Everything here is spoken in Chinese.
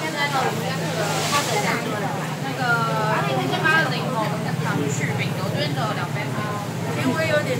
现在呢我们这个他的家那个八零后跟他们去美国这边的两边因为我有点